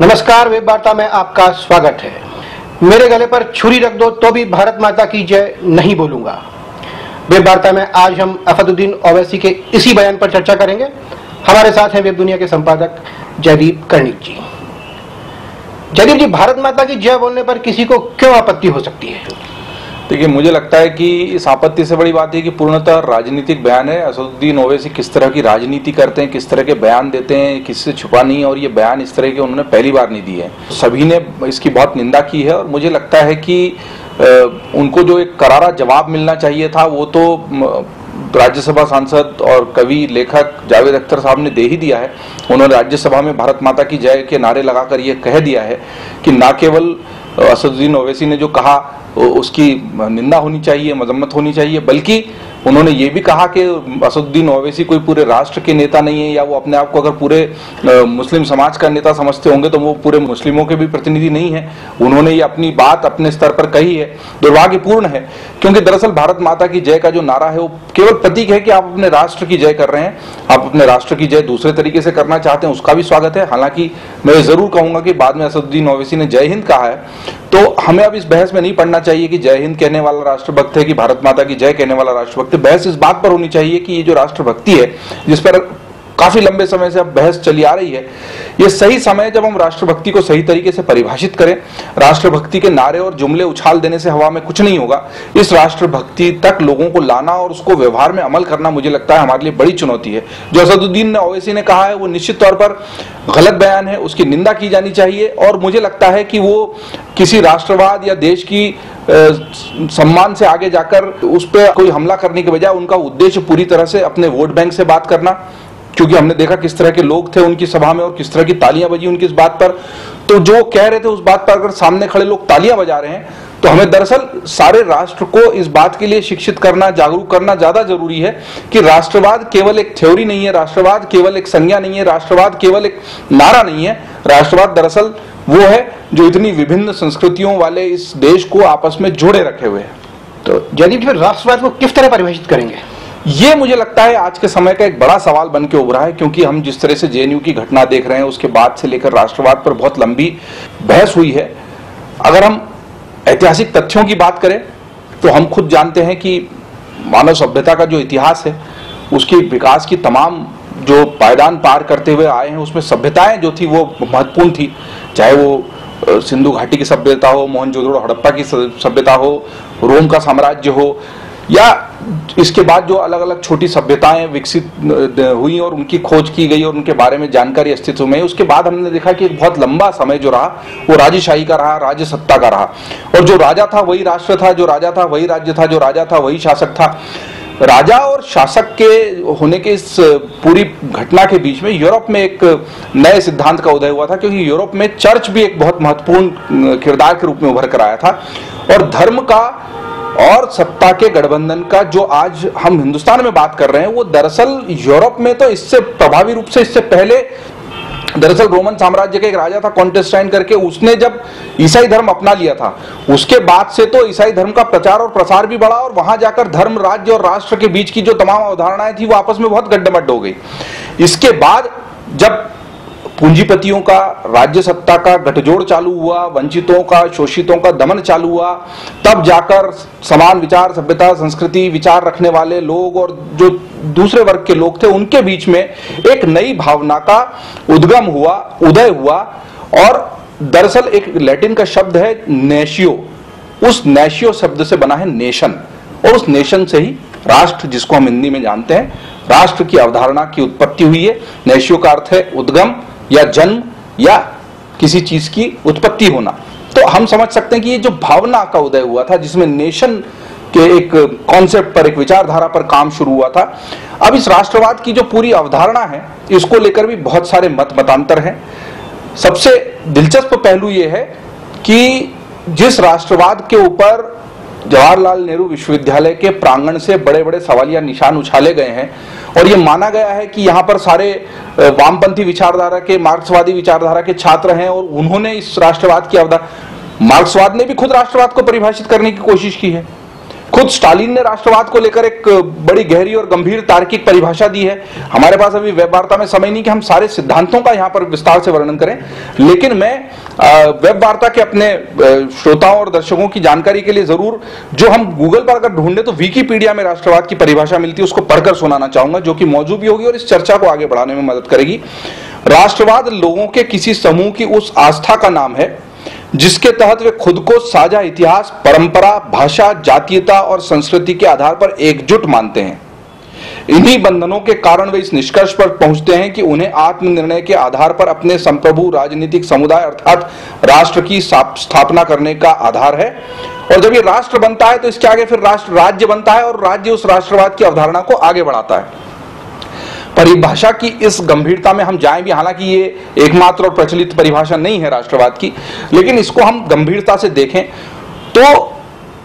नमस्कार, वेब वार्ता में आपका स्वागत है। मेरे गले पर छुरी रख दो तो भी भारत माता की जय नहीं बोलूँगा। वेब वार्ता में आज हम अफदुद्दीन ओवैसी के इसी बयान पर चर्चा करेंगे। हमारे साथ हैं वेब दुनिया के संपादक जयदीप कर्णिक जी। जयदीप जी, भारत माता की जय बोलने पर किसी को क्यों आपत्ति हो सकती है? देखिए, मुझे लगता है कि इस आपत्ति से बड़ी बात है कि पूर्णतः राजनीतिक बयान है। असदुद्दीन ओवैसी किस तरह की राजनीति करते हैं, किस तरह के बयान देते हैं, किससे छुपा नहीं और ये बयान इस तरह के उन्होंने पहली बार नहीं दिए सभी ने इसकी बहुत निंदा की है, और मुझे लगता है कि उनको जो एक करारा जवाब मिलना चाहिए था, वो तो राज्यसभा सांसद और कवि लेखक जावेद अख्तर साहब ने दे ही दिया है। उन्होंने राज्यसभा में भारत माता की जय के नारे लगाकर ये कह दिया है कि न केवल असदुद्दीन ओवैसी ने जो कहा उसकी निंदा होनी चाहिए, मजम्मत होनी चाहिए, बल्कि उन्होंने ये भी कहा कि असदुद्दीन ओवैसी कोई पूरे राष्ट्र के नेता नहीं है, या वो अपने आप को अगर पूरे मुस्लिम समाज का नेता समझते होंगे तो वो पूरे मुस्लिमों के भी प्रतिनिधि नहीं है। उन्होंने ये अपनी बात अपने स्तर पर कही है, दुर्भाग्यपूर्ण है, क्योंकि दरअसल भारत माता की जय का जो नारा है, वो केवल प्रतीक है कि आप अपने राष्ट्र की जय कर रहे हैं, आप अपने राष्ट्र की जय दूसरे तरीके से करना चाहते हैं, उसका भी स्वागत है। हालाँकि मैं ज़रूर कहूँगा कि बाद में असदुद्दीन ओवैसी ने जय हिंद कहा है तो हमें अब इस बहस में नहीं पढ़ना चाहिए कि जय हिंद कहने वाला राष्ट्रभक्त है कि भारत माता की जय कहने वाला राष्ट्रभक्त है। बहस इस बात पर होनी चाहिए कि ये जो राष्ट्रभक्ति है, जिस पर काफ़ी लंबे समय से अब बहस चली आ रही है ये सही समय जब हम राष्ट्रभक्ति को सही तरीके से परिभाषित करें। राष्ट्रभक्ति के नारे और जुमले उछाल देने से हवा में कुछ नहीं होगा। इस राष्ट्रभक्ति तक लोगों को लाना और उसको व्यवहार में अमल करना मुझे लगता है हमारे लिए बड़ी चुनौती है। जो असदुद्दीन ने ओवैसी ने कहा है, वो निश्चित तौर पर गलत बयान है, उसकी निंदा की जानी चाहिए और मुझे लगता है कि वो किसी राष्ट्रवाद या देश की सम्मान से आगे जाकर उस पर कोई हमला करने के बजाय उनका उद्देश्य पूरी तरह से अपने वोट बैंक से बात करना क्योंकि हमने देखा किस तरह के लोग थे उनकी सभा में और किस तरह की तालियाँ बजी उनकी इस बात पर। तो जो कह रहे थे उस बात पर अगर सामने खड़े लोग तालियाँ बजा रहे हैं तो हमें दरअसल सारे राष्ट्र को इस बात के लिए शिक्षित करना, जागरूक करना ज़्यादा ज़रूरी है कि राष्ट्रवाद केवल एक थ्योरी नहीं है, राष्ट्रवाद केवल एक संज्ञा नहीं है, राष्ट्रवाद केवल एक नारा नहीं है। राष्ट्रवाद दरअसल वो है जो इतनी विभिन्न संस्कृतियों वाले इस देश को आपस में जोड़े रखे हुए हैं। तो जदीप फिर राष्ट्रवाद को किस तरह परिभाषित करेंगे? ये मुझे लगता है आज के समय का एक बड़ा सवाल बन के उभरा है, क्योंकि हम जिस तरह से जेएनयू की घटना देख रहे हैं, उसके बाद से लेकर राष्ट्रवाद पर बहुत लंबी बहस हुई है। अगर हम ऐतिहासिक तथ्यों की बात करें तो हम खुद जानते हैं कि मानव सभ्यता का जो इतिहास है, उसकी विकास की तमाम जो पायदान पार करते हुए आए हैं, उसमें सभ्यताएँ जो थी, वो महत्वपूर्ण थी। चाहे वो सिंधु घाटी की सभ्यता हो मोहनजोदड़ो हड़प्पा की सभ्यता हो, रोम का साम्राज्य हो, या इसके बाद जो अलग अलग छोटी सभ्यताएँ विकसित हुई और उनकी खोज की गई और उनके बारे में जानकारी अस्तित्व में, उसके बाद हमने देखा कि एक बहुत लंबा समय जो रहा, वो राजशाही का रहा राज्य सत्ता का रहा। और जो राजा था, वही राष्ट्र था, जो राजा था, वही राज्य था, जो राजा था, वही शासक था। राजा और शासक के होने के इस पूरी घटना के बीच में यूरोप में एक नए सिद्धांत का उदय हुआ था, क्योंकि यूरोप में चर्च भी एक बहुत महत्वपूर्ण किरदार के रूप में उभर कर आया था। और धर्म का और सत्ता के गठबंधन का जो आज हम हिंदुस्तान में बात कर रहे हैं, वो दरअसल यूरोप में तो इससे प्रभावी रूप से इससे पहले दरअसल रोमन साम्राज्य का एक राजा था, कॉन्टेस्टाइन करके उसने जब ईसाई धर्म अपना लिया था, उसके बाद से तो ईसाई धर्म का प्रचार और प्रसार भी बढ़ा और वहाँ जाकर धर्म, राज्य और राष्ट्र के बीच की जो तमाम अवधारणाएँ थी, वो आपस में बहुत गड्ढमड्ड हो गई। इसके बाद जब पूंजीपतियों का, राज्य सत्ता का गठजोड़ चालू हुआ, वंचितों का, शोषितों का दमन चालू हुआ। तब जाकर समान विचार, सभ्यता, संस्कृति, विचार रखने वाले लोग और जो दूसरे वर्ग के लोग थे, उनके बीच में एक नई भावना का उद्गम हुआ, उदय हुआ। और दरअसल एक लैटिन का शब्द है नेशियो। उस नेशियो शब्द से बना है नेशन। और उस नेशन से ही राष्ट्र, जिसको हम हिंदी में जानते हैं, राष्ट्र की अवधारणा की उत्पत्ति हुई है। नेशियो का अर्थ है उद्गम। या जन्म या किसी चीज़ की उत्पत्ति होना। तो हम समझ सकते हैं कि ये जो भावना का उदय हुआ था, जिसमें नेशन के एक कॉन्सेप्ट पर, एक विचारधारा पर काम शुरू हुआ था, अब इस राष्ट्रवाद की जो पूरी अवधारणा है, इसको लेकर भी बहुत सारे मत मतांतर हैं। सबसे दिलचस्प पहलू यह है कि जिस राष्ट्रवाद के ऊपर जवाहरलाल नेहरू विश्वविद्यालय के प्रांगण से बड़े बड़े सवालिया निशान उछाले गए हैं और ये माना गया है कि यहाँ पर सारे वामपंथी विचारधारा के, मार्क्सवादी विचारधारा के छात्र हैं और उन्होंने इस राष्ट्रवाद की अवधारणा, मार्क्सवाद ने भी खुद राष्ट्रवाद को परिभाषित करने की कोशिश की है। खुद स्टालिन ने राष्ट्रवाद को लेकर एक बड़ी गहरी और गंभीर तार्किक परिभाषा दी है। हमारे पास अभी वेब वार्ता में समय नहीं कि हम सारे सिद्धांतों का यहाँ पर विस्तार से वर्णन करें, लेकिन मैं वेब वार्ता के अपने श्रोताओं और दर्शकों की जानकारी के लिए ज़रूर, जो हम गूगल पर अगर ढूंढे तो विकीपीडिया में राष्ट्रवाद की परिभाषा मिलती है, उसको पढ़कर सुनाना चाहूँगा, जो कि मौजूद भी होगी और इस चर्चा को आगे बढ़ाने में मदद करेगी। राष्ट्रवाद लोगों के किसी समूह की उस आस्था का नाम है जिसके तहत वे खुद को साझा इतिहास, परंपरा, भाषा, जातीयता और संस्कृति के आधार पर एकजुट मानते हैं। इन्हीं बंधनों के कारण वे इस निष्कर्ष पर पहुँचते हैं कि उन्हें आत्मनिर्णय के आधार पर अपने संप्रभु राजनीतिक समुदाय अर्थात राष्ट्र की स्थापना करने का आधार है। और जब ये राष्ट्र बनता है तो इसके आगे फिर राष्ट्र राज्य बनता है और राज्य उस राष्ट्रवाद की अवधारणा को आगे बढ़ाता है। परिभाषा की इस गंभीरता में हम जाएँ भी हालाँकि ये एकमात्र और प्रचलित परिभाषा नहीं है राष्ट्रवाद की, लेकिन इसको हम गंभीरता से देखें तो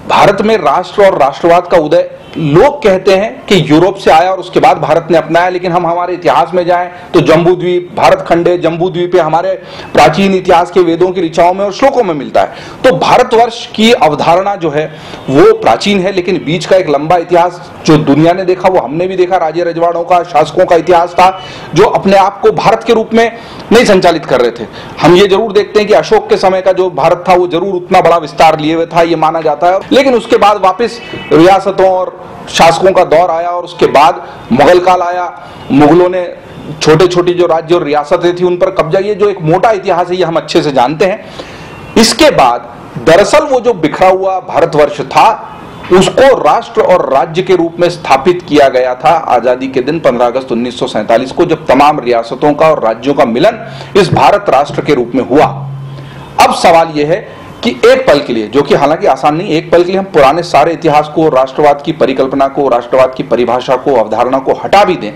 भारत में राष्ट्र और राष्ट्रवाद का उदय लोग कहते हैं कि यूरोप से आया और उसके बाद भारत ने अपनाया, लेकिन हम हमारे इतिहास में जाएँ तो जम्बू द्वीप भारत खंडे जम्बू द्वीप हमारे प्राचीन इतिहास के वेदों की ऋचाओं में और श्लोकों में मिलता है। तो भारतवर्ष की अवधारणा जो है, वो प्राचीन है, लेकिन बीच का एक लंबा इतिहास जो दुनिया ने देखा, वो हमने भी देखा, राजे रजवाड़ों का, शासकों का इतिहास था, जो अपने आप को भारत के रूप में नहीं संचालित कर रहे थे। हम ये ज़रूर देखते हैं कि अशोक के समय का जो भारत था, वो ज़रूर उतना बड़ा विस्तार लिए हुए था, ये माना जाता है। लेकिन उसके बाद वापस रियासतों और शासकों का दौर आया और उसके बाद मुगल काल आया। मुगलों ने छोटे छोटे जो राज्य और रियासतें थी, उन पर कब्जा। ये जो एक मोटा इतिहास है, ये हम अच्छे से जानते हैं। इसके बाद दरअसल वो जो बिखरा हुआ भारतवर्ष था, उसको राष्ट्र और राज्य के रूप में स्थापित किया गया था आज़ादी के दिन 15 अगस्त उन्नीस को, जब तमाम रियासतों का और राज्यों का मिलन इस भारत राष्ट्र के रूप में हुआ। अब सवाल यह है कि एक पल के लिए, जो कि हालाँकि आसान नहीं, एक पल के लिए हम पुराने सारे इतिहास को, राष्ट्रवाद की परिकल्पना को, राष्ट्रवाद की परिभाषा को, अवधारणा को हटा भी दें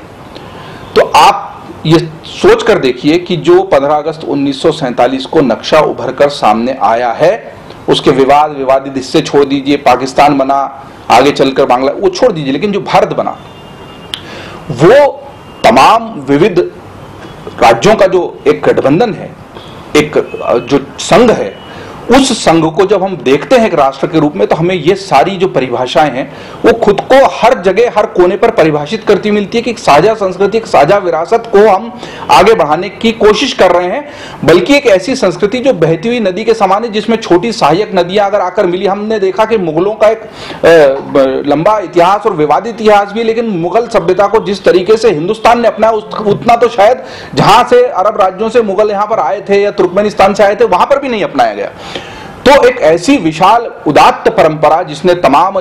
तो आप ये सोच कर देखिए कि जो 15 अगस्त उन्नीस सौ सैंतालीस को नक्शा उभर कर सामने आया है, उसके विवाद, विवादित हिस्से छोड़ दीजिए, पाकिस्तान बना, आगे चलकर बांग्ला, वो छोड़ दीजिए, लेकिन जो भारत बना, वो तमाम विविध राज्यों का जो एक गठबंधन है, एक, जो संघ है उस संघ को जब हम देखते हैं एक राष्ट्र के रूप में तो हमें ये सारी जो परिभाषाएँ हैं, वो खुद को हर जगह, हर कोने पर परिभाषित करती मिलती है कि एक साझा संस्कृति, एक साझा विरासत को हम आगे बढ़ाने की कोशिश कर रहे हैं। बल्कि एक ऐसी संस्कृति जो बहती हुई नदी के समान है, जिसमें छोटी सहायक नदियाँ अगर आकर मिली, हमने देखा कि मुगलों का एक लंबा इतिहास और विवादित इतिहास भी, लेकिन मुगल सभ्यता को जिस तरीके से हिंदुस्तान ने अपना उतना तो शायद जहाँ से अरब राज्यों से मुगल यहाँ पर आए थे या तुर्कमेनिस्तान से आए थे, वहाँ पर भी नहीं अपनाया गया। तो एक ऐसी विशाल उदात्त परंपरा जिसने तमाम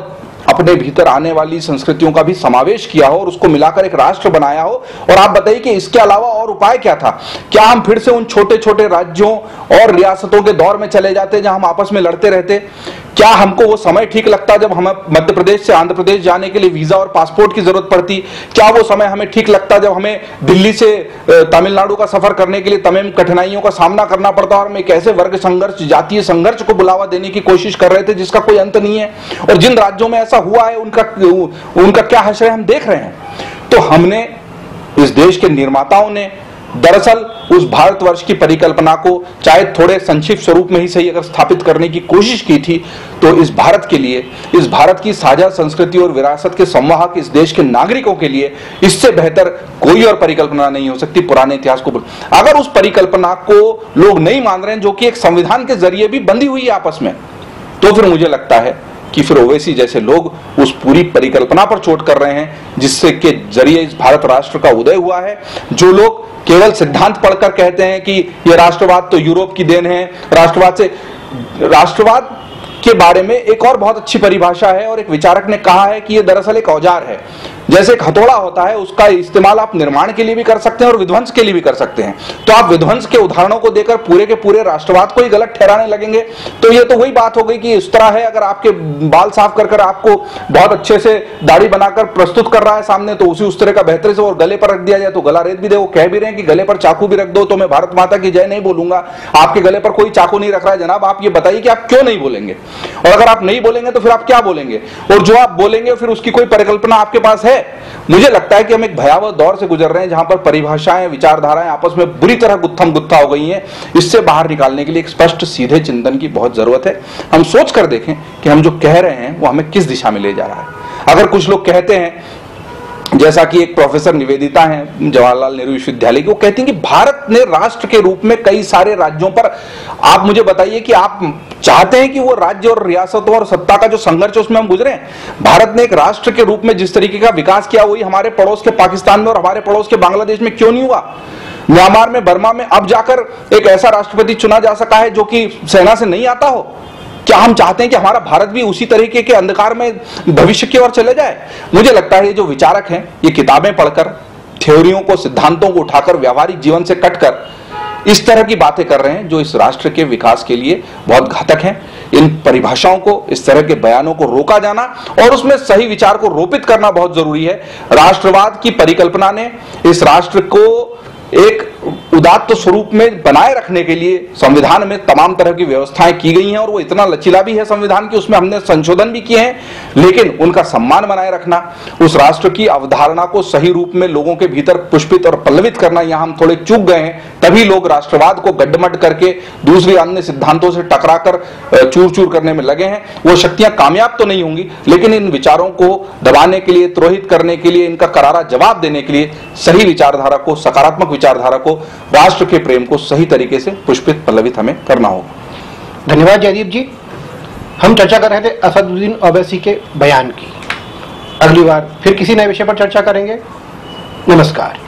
अपने भीतर आने वाली संस्कृतियों का भी समावेश किया हो और उसको मिलाकर एक राष्ट्र बनाया हो। और आप बताइए कि इसके अलावा और उपाय क्या था? क्या हम फिर से उन छोटे छोटे राज्यों और रियासतों के दौर में चले जाते जहाँ हम आपस में लड़ते रहते? क्या हमको वो समय ठीक लगता जब हमें मध्य प्रदेश से आंध्र प्रदेश जाने के लिए वीज़ा और पासपोर्ट की ज़रूरत पड़ती? क्या वो समय हमें ठीक लगता जब हमें दिल्ली से तमिलनाडु का सफ़र करने के लिए तमाम कठिनाइयों का सामना करना पड़ता और हम एक ऐसे वर्ग संघर्ष, जातीय संघर्ष को बुलावा देने की कोशिश कर रहे थे जिसका कोई अंत नहीं है? और जिन राज्यों में ऐसा हुआ है, उनका उनका क्या हश्र हम देख रहे हैं। तो हमने इस देश के निर्माताओं ने दरअसल उस भारतवर्ष की परिकल्पना को चाहे थोड़े संक्षिप्त स्वरूप में ही सही अगर स्थापित करने की कोशिश की थी तो इस भारत के लिए, इस भारत की साझा संस्कृति और विरासत के संवाहक इस देश के नागरिकों के लिए इससे बेहतर कोई और परिकल्पना नहीं हो सकती, पुराने इतिहास को अगर उस परिकल्पना को लोग नहीं मान रहे हैं, जो कि एक संविधान के ज़रिए भी बंधी हुई है आपस में तो फिर मुझे लगता है कि फिर ओवैसी जैसे लोग उस पूरी परिकल्पना पर चोट कर रहे हैं, जिससे के ज़रिए इस भारत राष्ट्र का उदय हुआ है। जो लोग केवल सिद्धांत पढ़कर कहते हैं कि यह राष्ट्रवाद तो यूरोप की देन है, राष्ट्रवाद से, राष्ट्रवाद के बारे में एक और बहुत अच्छी परिभाषा है और एक विचारक ने कहा है कि यह दरअसल एक औज़ार है। जैसे एक हथौड़ा होता है, उसका इस्तेमाल आप निर्माण के लिए भी कर सकते हैं और विध्वंस के लिए भी कर सकते हैं। तो आप विध्वंस के उदाहरणों को देकर पूरे के पूरे राष्ट्रवाद को ही गलत ठहराने लगेंगे। तो ये तो वही बात हो गई कि इस तरह है, अगर आपके बाल साफ़ कर कर आपको बहुत अच्छे से दाढ़ी बनाकर प्रस्तुत कर रहा है सामने तो उसी उस तरह का बेहतर से और गले पर रख दिया जाए तो गला रेत भी दे। वो कह भी रहे हैं कि गले पर चाकू भी रख दो तो मैं भारत माता की जय नहीं बोलूँगा। आपके गले पर कोई चाकू नहीं रख रहा है, जनाब, आप ये बताइए कि आप क्यों नहीं बोलेंगे? और अगर आप नहीं बोलेंगे तो फिर आप क्या बोलेंगे? और जो आप बोलेंगे, फिर उसकी कोई परिकल्पना आपके पास है? है मुझे लगता है कि हम एक भयावह दौर से गुजर रहे हैं, जहाँ पर परिभाषाएँ, विचारधाराएँ आपस में बुरी तरह गुत्थम गुत्था हो गई हैं। इससे बाहर निकालने के लिए एक स्पष्ट, सीधे चिंतन की बहुत ज़रूरत है। हम सोच कर देखें कि हम जो कह रहे हैं, वो हमें किस दिशा में ले जा रहा है। अगर कुछ लोग कहते हैं जैसा कि एक प्रोफेसर निवेदिता हैं, जवाहरलाल नेहरू विश्वविद्यालय की, वो कहती हैं कि भारत ने राष्ट्र के रूप में कई सारे राज्यों पर, आप मुझे बताइए कि आप चाहते हैं कि वो राज्य और रियासतों और सत्ता का जो संघर्ष है उसमें हम गुजरे? भारत ने एक राष्ट्र के रूप में जिस तरीके का विकास किया, वही हमारे पड़ोस के पाकिस्तान में और हमारे पड़ोस के बांग्लादेश में क्यों नहीं हुआ? म्यांमार में, बर्मा में, अब जाकर एक ऐसा राष्ट्रपति चुना जा सका है जो कि सेना से नहीं आता हो। क्या हम चाहते हैं कि हमारा भारत भी उसी तरीके के अंधकार में भविष्य की ओर चले जाए? मुझे लगता है ये जो विचारक हैं, ये किताबें पढ़कर, थ्योरियों को, सिद्धांतों को उठाकर, व्यावहारिक जीवन से कटकर, इस तरह की बातें कर रहे हैं जो इस राष्ट्र के विकास के लिए बहुत घातक हैं। इन परिभाषाओं को, इस तरह के बयानों को रोका जाना और उसमें सही विचार को रोपित करना बहुत ज़रूरी है। राष्ट्रवाद की परिकल्पना ने इस राष्ट्र को एक उदात्त स्वरूप में बनाए रखने के लिए संविधान में तमाम तरह की व्यवस्थाएँ की गई हैं और वो इतना लचीला भी है संविधान की उसमें हमने संशोधन भी किए हैं। लेकिन उनका सम्मान बनाए रखना, उस राष्ट्र की अवधारणा को सही रूप में लोगों के भीतर पुष्पित और पल्लवित करना, यहाँ हम थोड़े चूक गए हैं, तभी लोग राष्ट्रवाद को गड्ढमड करके दूसरे अन्य सिद्धांतों से टकराकर चूर चूर करने में लगे हैं। वो शक्तियाँ कामयाब तो नहीं होंगी, लेकिन इन विचारों को दबाने के लिए, त्रोहित करने के लिए, इनका करारा जवाब देने के लिए सही विचारधारा को सकारात्मक विचारधारा को, राष्ट्र के प्रेम को सही तरीके से पुष्पित पल्लवित हमें करना होगा। धन्यवाद जयदीप जी। हम चर्चा कर रहे थे असदुद्दीन ओवैसी के बयान की। अगली बार फिर किसी नए विषय पर चर्चा करेंगे। नमस्कार।